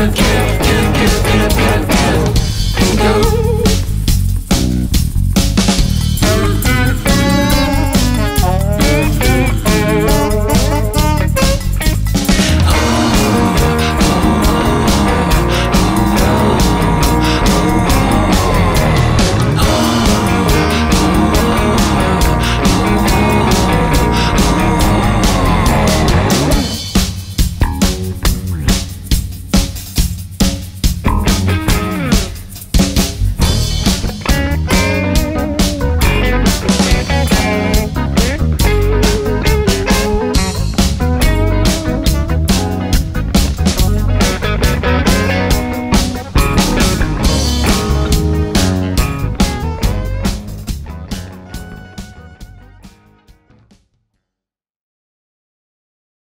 of.